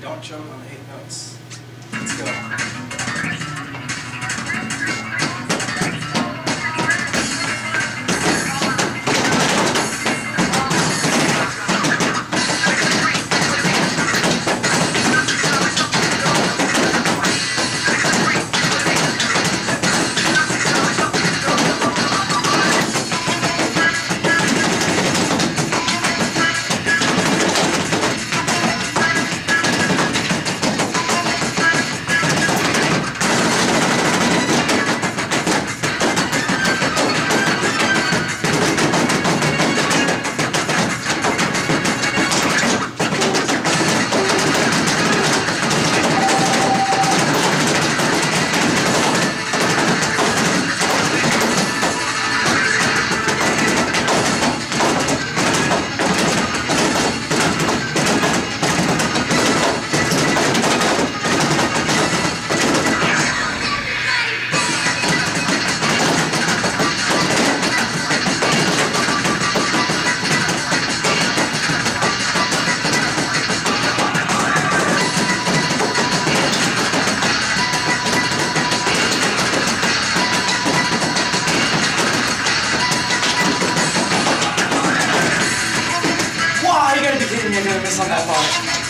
Don't choke on the eight notes. Let's go. Gönderme sana bağlı.